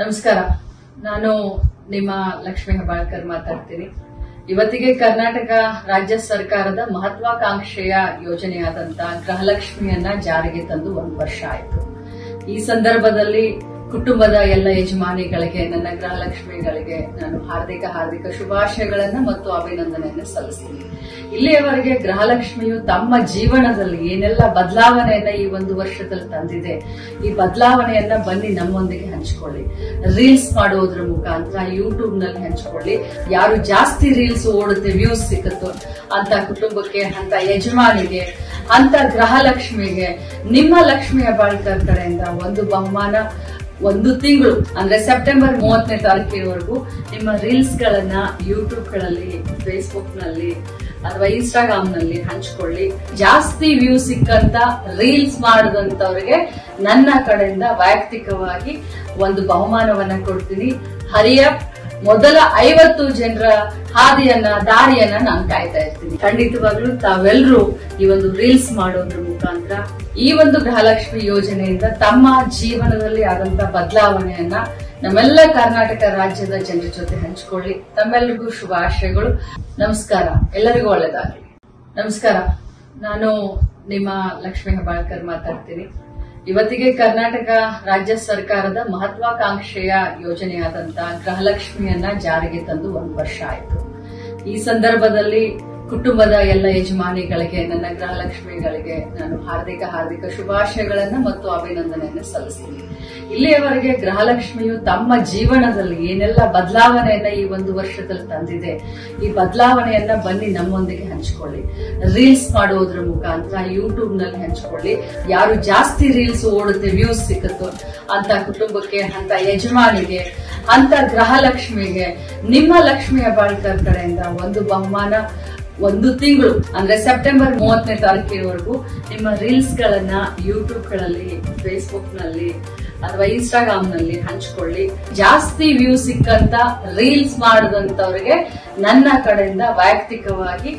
ನಮಸ್ಕಾರ. ನಾನು ನಿಮ್ಮ ಲಕ್ಷ್ಮಿ ಹೆಬ್ಬಾಳ್ಕರ್ ಮಾತಾಡ್ತೀನಿ. ಇವತ್ತಿಗೆ ಕರ್ನಾಟಕ ರಾಜ್ಯ ಸರ್ಕಾರದ ಮಹತ್ವಾಕಾಂಕ್ಷೆಯ ಯೋಜನೆಯಾದಂತಹ ಗೃಹಲಕ್ಷ್ಮಿಯನ್ನ ಜಾರಿಗೆ ತಂದು ಒಂದು ವರ್ಷ ಆಯಿತು. ಈ ಸಂದರ್ಭದಲ್ಲಿ ಕುಟುಂಬದ ಎಲ್ಲ ಯಜಮಾನಿಗಳಿಗೆ, ನನ್ನ ಗೃಹಲಕ್ಷ್ಮಿಗಳಿಗೆ ನಾನು ಹಾರ್ದಿಕ ಹಾರ್ದಿಕ ಶುಭಾಶಯಗಳನ್ನ ಮತ್ತು ಅಭಿನಂದನೆಯನ್ನು ಸಲ್ಲಿಸ್ತೀನಿ. ಇಲ್ಲಿಯವರೆಗೆ ಗೃಹಲಕ್ಷ್ಮಿಯು ತಮ್ಮ ಜೀವನದಲ್ಲಿ ಏನೆಲ್ಲ ಬದಲಾವಣೆಯನ್ನ ಈ ಒಂದು ವರ್ಷದಲ್ಲಿ ತಂದಿದೆ, ಈ ಬದಲಾವಣೆಯನ್ನ ಬನ್ನಿ ನಮ್ಮೊಂದಿಗೆ ಹಂಚ್ಕೊಳ್ಳಿ. ರೀಲ್ಸ್ ಮಾಡುವುದ್ರ ಮುಖಾಂತರ ಯೂಟ್ಯೂಬ್ನಲ್ಲಿ ಹಂಚ್ಕೊಳ್ಳಿ. ಯಾರು ಜಾಸ್ತಿ ರೀಲ್ಸ್ ಓಡುತ್ತೆ, ವ್ಯೂಸ್ ಸಿಕ್ಕುತ್ತೋ ಅಂತ ಕುಟುಂಬಕ್ಕೆ, ಅಂತ ಯಜಮಾನಿಗೆ, ಅಂತ ಗೃಹಲಕ್ಷ್ಮಿಗೆ, ನಿಮ್ಮ ಲಕ್ಷ್ಮಿಯ ಬಾಳ್ಕರ್ ಕಡೆಯಿಂದ ಒಂದು ಬಹುಮಾನ ಒಂದು ತಿಂಗಳು, ಅಂದ್ರೆ ಸೆಪ್ಟೆಂಬರ್ ಮೂವತ್ತನೇ ತಾರೀಕಿನವರೆಗೂ ನಿಮ್ಮ ರೀಲ್ಸ್ ಗಳನ್ನ ಯೂಟ್ಯೂಬ್ಗಳಲ್ಲಿ ಫೇಸ್ಬುಕ್ನಲ್ಲಿ, ಅಥವಾ ಇನ್ಸ್ಟಾಗ್ರಾಮ್ನಲ್ಲಿ ಹಂಚ್ಕೊಳ್ಳಿ. ಜಾಸ್ತಿ ವ್ಯೂ ಸಿಕ್ಕಂತ ರೀಲ್ಸ್ ಮಾಡಿದಂತವ್ರಿಗೆ ನನ್ನ ಕಡೆಯಿಂದ ವೈಯಕ್ತಿಕವಾಗಿ ಒಂದು ಬಹುಮಾನವನ್ನ ಕೊಡ್ತೀನಿ. ಹರಿಯಪ್, ಮೊದಲ ಐವತ್ತು ಜನರ ಹಾದಿಯನ್ನ, ದಾರಿಯನ್ನ ನಾನು ಕಾಯ್ತಾ ಇರ್ತೀನಿ. ಖಂಡಿತವಾಗ್ಲೂ ತಾವೆಲ್ಲರೂ ಈ ಒಂದು ರೀಲ್ಸ್ ಮಾಡೋದ್ರ ಮುಖಾಂತರ ಈ ಒಂದು ಗೃಹಲಕ್ಷ್ಮಿ ಯೋಜನೆಯಿಂದ ತಮ್ಮ ಜೀವನದಲ್ಲಿ ಆದಂತ ಬದಲಾವಣೆಯನ್ನ ನಮ್ಮೆಲ್ಲ ಕರ್ನಾಟಕ ರಾಜ್ಯದ ಜನರ ಜೊತೆ ಹಂಚಿಕೊಳ್ಳಿ. ತಮ್ಮೆಲ್ಲರಿಗೂ ಶುಭಾಶಯಗಳು ನಮಸ್ಕಾರ. ಎಲ್ಲರಿಗೂ ಒಳ್ಳೆದಾಗಲಿ. ನಮಸ್ಕಾರ. ನಾನು ನಿಮ್ಮ ಲಕ್ಷ್ಮೀ ಹೆಬ್ಬಾಳ್ಕರ್ ಮಾತಾಡ್ತೀನಿ. ಇವತ್ತಿಗೆ ಕರ್ನಾಟಕ ರಾಜ್ಯ ಸರ್ಕಾರದ ಮಹತ್ವಾಕಾಂಕ್ಷೆಯ ಯೋಜನೆಯಾದಂತ ಗೃಹಲಕ್ಷ್ಮಿಯನ್ನ ಜಾರಿಗೆ ತಂದು ಒಂದು ವರ್ಷ ಆಯಿತು. ಈ ಸಂದರ್ಭದಲ್ಲಿ ಕುಟುಂಬದ ಎಲ್ಲ ಯಜಮಾನಿಗಳಿಗೆ, ನನ್ನ ಗೃಹಲಕ್ಷ್ಮಿಗಳಿಗೆ ನಾನು ಹಾರ್ದಿಕ ಹಾರ್ದಿಕ ಶುಭಾಶಯಗಳನ್ನ ಮತ್ತು ಅಭಿನಂದನೆಯನ್ನು ಸಲ್ಲಿಸ್ತೀನಿ. ಇಲ್ಲಿಯವರೆಗೆ ಗೃಹಲಕ್ಷ್ಮಿಯು ತಮ್ಮ ಜೀವನದಲ್ಲಿ ಏನೆಲ್ಲ ಬದಲಾವಣೆಯನ್ನ ಈ ಒಂದು ವರ್ಷದಲ್ಲಿ ತಂದಿದೆ, ಈ ಬದಲಾವಣೆಯನ್ನ ಬನ್ನಿ ನಮ್ಮೊಂದಿಗೆ ಹಂಚ್ಕೊಳ್ಳಿ. ರೀಲ್ಸ್ ಮಾಡುವುದ್ರ ಮುಖಾಂತರ ಯೂಟ್ಯೂಬ್ನಲ್ಲಿ ಹಂಚ್ಕೊಳ್ಳಿ. ಯಾರು ಜಾಸ್ತಿ ರೀಲ್ಸ್ ಓಡುತ್ತೆ, ವ್ಯೂಸ್ ಸಿಕ್ಕುತ್ತೋ ಅಂತ ಕುಟುಂಬಕ್ಕೆ, ಅಂತ ಯಜಮಾನಿಗೆ, ಅಂತ ಗೃಹಲಕ್ಷ್ಮಿಗೆ, ನಿಮ್ಮ ಲಕ್ಷ್ಮಿಯ ಬಾಳ್ಕರ್ ಕಡೆಯಿಂದ ಒಂದು ಬಹುಮಾನ ಒಂದು ತಿಂಗಳು, ಅಂದ್ರೆ ಸೆಪ್ಟೆಂಬರ್ ಮೂವತ್ತನೇ ತಾರೀಕಿನವರೆಗೂ ನಿಮ್ಮ ರೀಲ್ಸ್ ಗಳನ್ನ ಯೂಟ್ಯೂಬ್ಗಳಲ್ಲಿ ಫೇಸ್ಬುಕ್ನಲ್ಲಿ, ಅಥವಾ ಇನ್ಸ್ಟಾಗ್ರಾಮ್ನಲ್ಲಿ ಹಂಚ್ಕೊಳ್ಳಿ. ಜಾಸ್ತಿ ವ್ಯೂ ಸಿಕ್ಕಂತ ರೀಲ್ಸ್ ಮಾಡಿದಂತವ್ರಿಗೆ ನನ್ನ ಕಡೆಯಿಂದ ವೈಯಕ್ತಿಕವಾಗಿ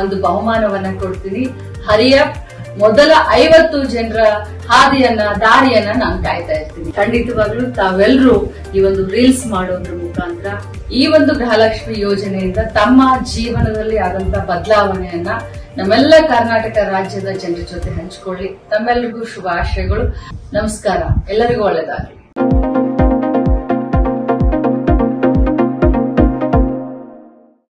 ಒಂದು ಬಹುಮಾನವನ್ನ ಕೊಡ್ತೀನಿ. ಹರಿಯಪ್ ಮೊದಲ ಐವತ್ತು ಜನರ ಹಾದಿಯನ್ನ, ದಾರಿಯನ್ನ ನಾನು ಕಾಯ್ತಾ ಇರ್ತೀನಿ. ಖಂಡಿತವಾಗ್ಲೂ ತಾವೆಲ್ಲರೂ ಈ ಒಂದು ರೀಲ್ಸ್ ಮಾಡೋದ್ರ ಮುಖಾಂತರ ಈ ಒಂದು ಗೃಹಲಕ್ಷ್ಮಿ ಯೋಜನೆಯಿಂದ ತಮ್ಮ ಜೀವನದಲ್ಲಿ ಆದಂತ ಬದಲಾವಣೆಯನ್ನ ನಮ್ಮೆಲ್ಲ ಕರ್ನಾಟಕ ರಾಜ್ಯದ ಜನರ ಜೊತೆ ಹಂಚಿಕೊಳ್ಳಿ. ತಮ್ಮೆಲ್ಲರಿಗೂ ಶುಭಾಶಯಗಳು. ನಮಸ್ಕಾರ. ಎಲ್ಲರಿಗೂ ಒಳ್ಳೆದಾಗಲಿ.